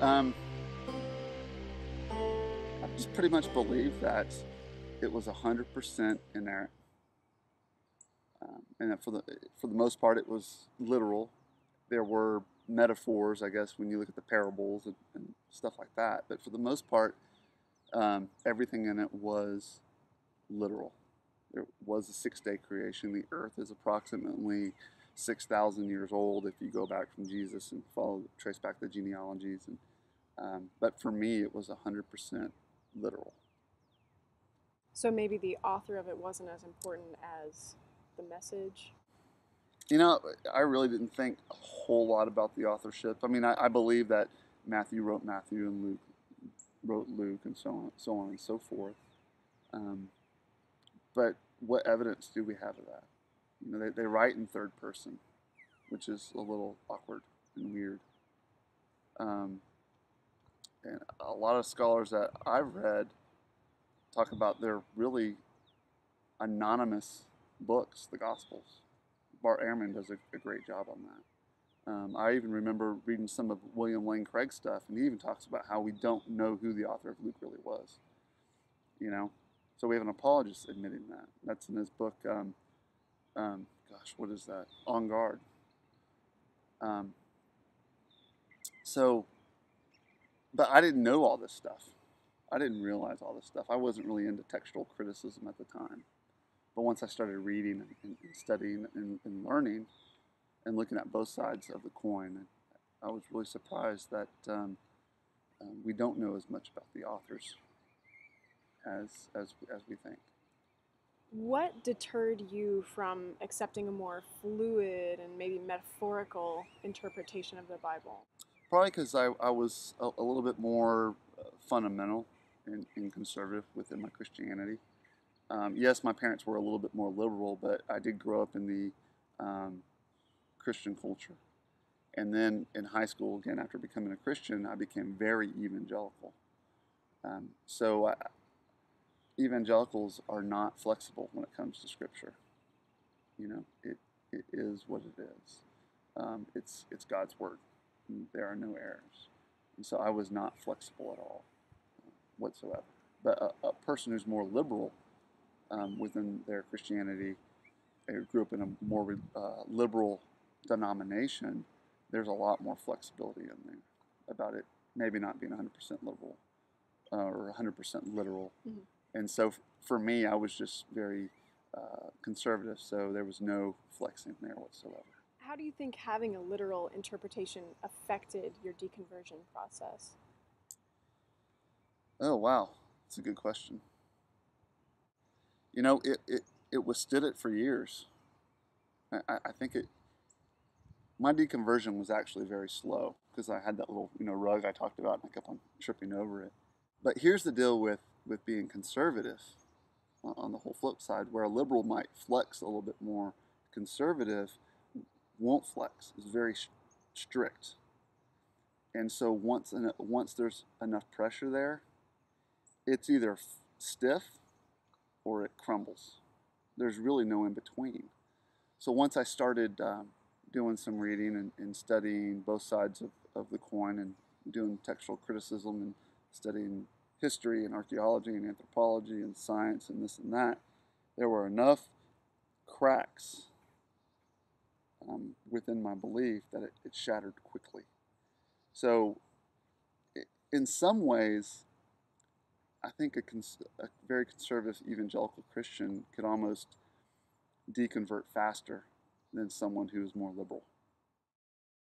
Um, I just pretty much believe that it was 100% inerrant. Um, and for the, for the most part, it was literal. There were metaphors, I guess, when you look at the parables and, and stuff like that. But for the most part, um, everything in it was literal. There was a six day creation. The earth is approximately 6,000 years old if you go back from Jesus and follow, trace back the genealogies. And, um, but for me, it was 100% literal. So maybe the author of it wasn't as important as the message? You know, I really didn't think a whole lot about the authorship. I mean, I, I believe that Matthew wrote Matthew and Luke wrote Luke and so on, so on and so forth. Um, but what evidence do we have of that? You know, they, they write in third person, which is a little awkward and weird. Um, and a lot of scholars that I've read talk about they're really anonymous books, the Gospels. Bart Ehrman does a, a great job on that. Um, I even remember reading some of William Lane Craig's stuff, and he even talks about how we don't know who the author of Luke really was. You know, so we have an apologist admitting that. That's in his book. Um, um, gosh, what is that? On guard. Um, so, but I didn't know all this stuff. I didn't realize all this stuff. I wasn't really into textual criticism at the time. But once I started reading and, and studying and, and, learning and looking at both sides of the coin, I was really surprised that um, um, we don't know as much about the authors as, as, as we think. What deterred you from accepting a more fluid and maybe metaphorical interpretation of the Bible? Probably because I, I was a, a little bit more uh, fundamental and, and conservative within my Christianity. Um, yes, my parents were a little bit more liberal, but I did grow up in the um, Christian culture. And then in high school, again, after becoming a Christian, I became very evangelical. Um, so I, evangelicals are not flexible when it comes to Scripture. You know, it, it is what it is. Um, it's, it's God's Word. There are no errors. And so I was not flexible at all whatsoever. But a, a person who's more liberal um, within their Christianity, grew up in a more uh, liberal denomination, there's a lot more flexibility in there about it maybe not being 100% liberal uh, or 100% literal. Mm-hmm. And so f- for me, I was just very uh, conservative, so there was no flexing there whatsoever. How do you think having a literal interpretation affected your deconversion process? Oh, wow. That's a good question. You know, it, it, it withstood it for years. I, I think it, my deconversion was actually very slow because I had that little, you know, rug I talked about and I kept on tripping over it. But here's the deal with, with being conservative on the whole flip side, where a liberal might flex a little bit more, conservative won't flex. It's very strict. And so once, and once there's enough pressure there, it's either stiff or it crumbles. There's really no in between. So once I started um, doing some reading and, and, studying both sides of, of the coin and doing textual criticism and studying history and archaeology and anthropology and science and this and that, there were enough cracks um, within my belief that it, it shattered quickly. So, in some ways, I think a, cons- a very conservative evangelical Christian could almost deconvert faster than someone who is more liberal.